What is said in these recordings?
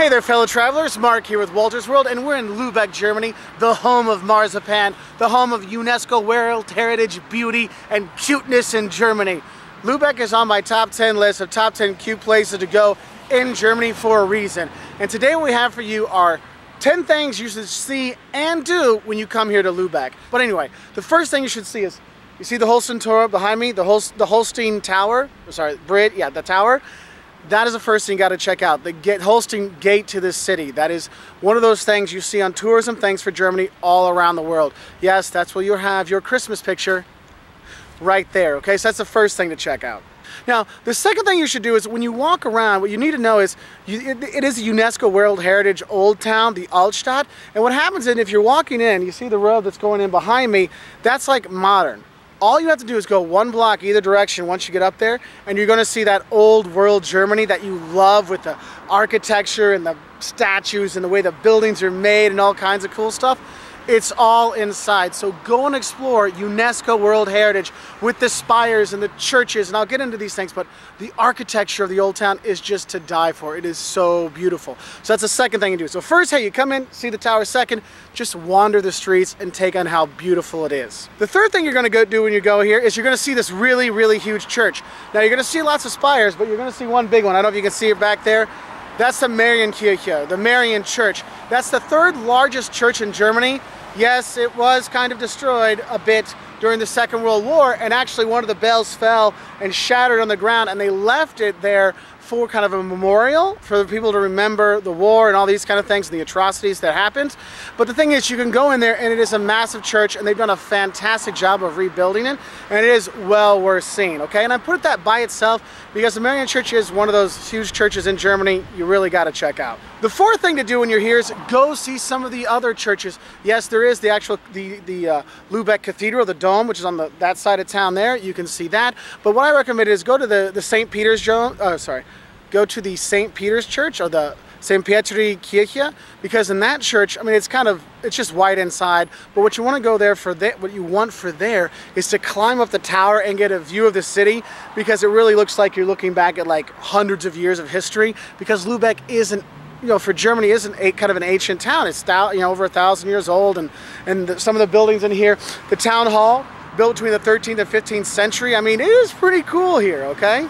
Hey there fellow travelers, Mark here with Wolters World and we're in Lubeck, Germany, the home of marzipan, the home of UNESCO World Heritage Beauty and Cuteness in Germany. Lubeck is on my top 10 list of top 10 cute places to go in Germany for a reason. And today what we have for you are 10 things you should see and do when you come here to Lubeck. But anyway, the first thing you should see is, you see the Holstentor behind me, the, Holst the Holstein Tower, sorry, bridge, yeah, the tower. That is the first thing you got to check out, the get Holstein Gate to this city. That is one of those things you see on tourism things for Germany all around the world. Yes, that's where you have your Christmas picture right there, okay? So that's the first thing to check out. Now, the second thing you should do is when you walk around, what you need to know is you, it, it is a UNESCO World Heritage Old Town, the Altstadt. And what happens is if you're walking in, you see the road that's going in behind me, that's like modern all you have to do is go one block either direction once you get up there and you're going to see that old world Germany that you love with the architecture and the statues and the way the buildings are made and all kinds of cool stuff. It's all inside. So go and explore UNESCO World Heritage with the spires and the churches, and I'll get into these things, but the architecture of the old town is just to die for. It is so beautiful. So that's the second thing you do. So first, hey, you come in, see the tower. Second, just wander the streets and take on how beautiful it is. The third thing you're gonna go do when you go here is you're gonna see this really, really huge church. Now you're gonna see lots of spires, but you're gonna see one big one. I don't know if you can see it back there. That's the Marienkirche, the Marian Church. That's the third largest church in Germany yes, it was kind of destroyed a bit during the Second World War, and actually one of the bells fell and shattered on the ground, and they left it there for kind of a memorial for the people to remember the war and all these kind of things and the atrocities that happened. But the thing is, you can go in there and it is a massive church and they've done a fantastic job of rebuilding it and it is well worth seeing, okay? And I put that by itself because the Marian Church is one of those huge churches in Germany you really got to check out. The fourth thing to do when you're here is go see some of the other churches. Yes, there is the actual, the, the uh, Lubeck Cathedral, the dome, which is on the, that side of town there. You can see that. But what I recommend is go to the, the St. Peter's, uh, sorry, go to the St. Peter's Church or the St. Petri Kirche because in that church, I mean, it's kind of, it's just white inside, but what you want to go there for that, what you want for there is to climb up the tower and get a view of the city because it really looks like you're looking back at like hundreds of years of history because Lubeck isn't you know, for Germany isn't a kind of an ancient town. It's you know over a thousand years old, and and the, some of the buildings in here, the town hall built between the 13th and 15th century. I mean, it is pretty cool here. Okay,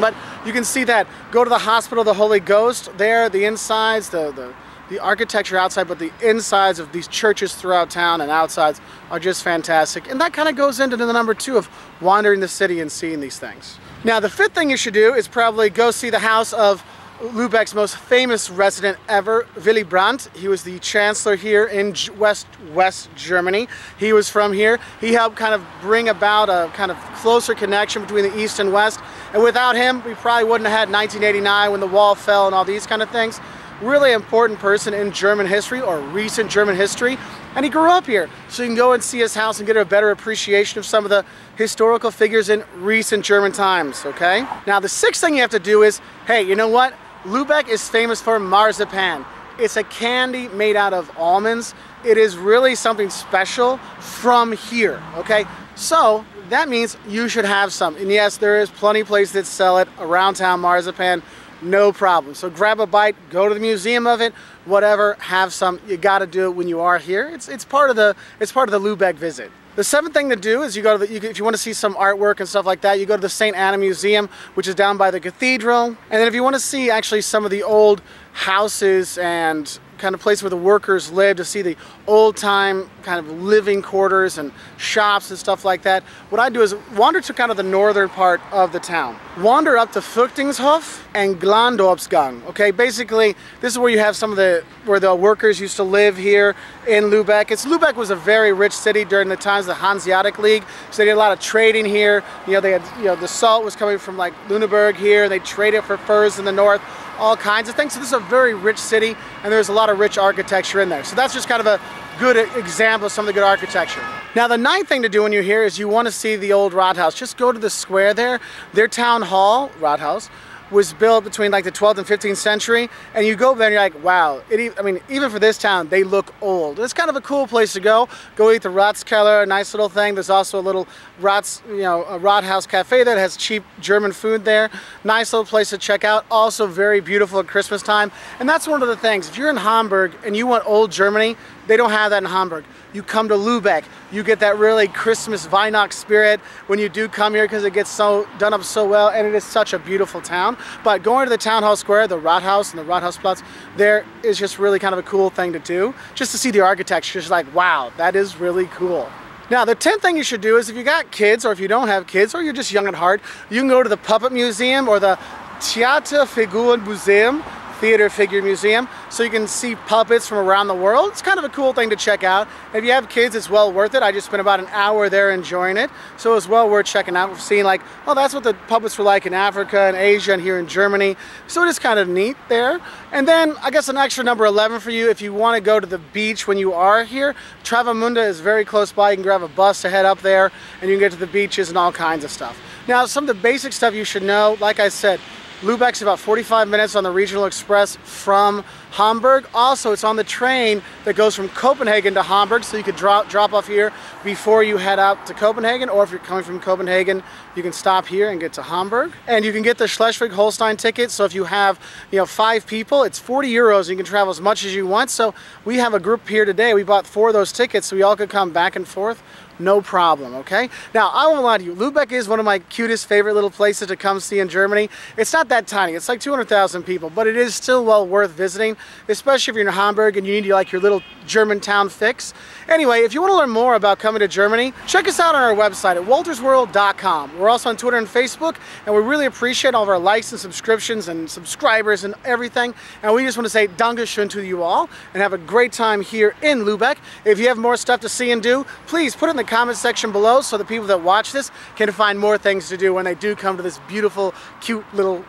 but you can see that. Go to the Hospital of the Holy Ghost there, the insides, the, the, the architecture outside, but the insides of these churches throughout town and outsides are just fantastic. And that kind of goes into the number two of wandering the city and seeing these things. Now, the fifth thing you should do is probably go see the house of Lubeck's most famous resident ever, Willy Brandt. He was the chancellor here in West West Germany. He was from here. He helped kind of bring about a kind of closer connection between the East and West. And without him, we probably wouldn't have had 1989 when the wall fell and all these kind of things. Really important person in German history or recent German history. And he grew up here. So you can go and see his house and get a better appreciation of some of the historical figures in recent German times, okay? Now the sixth thing you have to do is, hey, you know what? Lubeck is famous for marzipan. It's a candy made out of almonds. It is really something special from here, okay? So that means you should have some. And yes, there is plenty of places that sell it around town, marzipan, no problem. So grab a bite, go to the museum of it, whatever, have some. You gotta do it when you are here. It's, it's, part, of the, it's part of the Lubeck visit. The seventh thing to do is you go to the, you, if you want to see some artwork and stuff like that, you go to the St. Anna Museum, which is down by the cathedral. And then if you want to see actually some of the old houses and kind of place where the workers live to see the old time kind of living quarters and shops and stuff like that. What I do is wander to kind of the northern part of the town. Wander up to Fuchtingshof and Glandorfsgang. Okay, basically this is where you have some of the, where the workers used to live here in Lubeck. It's Lubeck was a very rich city during the times of the Hanseatic League. So they did a lot of trading here. You know, they had, you know, the salt was coming from like Lüneburg here. They traded it for furs in the north all kinds of things. So this is a very rich city and there's a lot of rich architecture in there. So that's just kind of a good example of some of the good architecture. Now the ninth thing to do when you're here is you want to see the old Rathaus. Just go to the square there. Their town hall, Rathaus, was built between like the 12th and 15th century, and you go there and you're like, wow. I mean, even for this town, they look old. It's kind of a cool place to go. Go eat the Ratskeller, a nice little thing. There's also a little Rats, you know, a Rathaus cafe that has cheap German food there. Nice little place to check out. Also very beautiful at Christmas time. And that's one of the things. If you're in Hamburg and you want old Germany, they don't have that in Hamburg. You come to Lubeck, you get that really Christmas Weihnacht spirit when you do come here because it gets so done up so well and it is such a beautiful town. But going to the town hall square, the Rathaus and the Rathausplatz, there is just really kind of a cool thing to do. Just to see the architecture, just like, wow, that is really cool. Now, the 10th thing you should do is if you got kids or if you don't have kids or you're just young at heart, you can go to the Puppet Museum or the Theater Figuren Museum Theater Figure Museum so you can see puppets from around the world. It's kind of a cool thing to check out. If you have kids, it's well worth it. I just spent about an hour there enjoying it. So it was well worth checking out. Seen like, oh, that's what the puppets were like in Africa and Asia and here in Germany. So it is kind of neat there. And then I guess an extra number 11 for you if you want to go to the beach when you are here. Travemünde is very close by. You can grab a bus to head up there and you can get to the beaches and all kinds of stuff. Now, some of the basic stuff you should know, like I said, Lubeck's about 45 minutes on the Regional Express from Hamburg. Also, it's on the train that goes from Copenhagen to Hamburg, so you could drop, drop off here before you head out to Copenhagen, or if you're coming from Copenhagen, you can stop here and get to Hamburg. And you can get the Schleswig-Holstein ticket, so if you have you know five people, it's 40 euros, you can travel as much as you want. So we have a group here today, we bought four of those tickets, so we all could come back and forth no problem, okay? Now, I won't lie to you, Lubeck is one of my cutest favorite little places to come see in Germany. It's not that tiny, it's like 200,000 people, but it is still well worth visiting, especially if you're in Hamburg and you need like your little German town fix. Anyway, if you want to learn more about coming to Germany, check us out on our website at woltersworld.com. We're also on Twitter and Facebook, and we really appreciate all of our likes and subscriptions and subscribers and everything. And we just want to say Dankeschön to you all and have a great time here in Lubeck. If you have more stuff to see and do, please put it in the comment section below so the people that watch this can find more things to do when they do come to this beautiful, cute little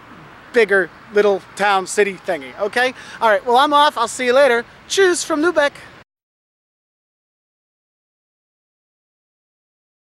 bigger little town city thingy, okay? All right, well, I'm off. I'll see you later. Cheers from Lubeck.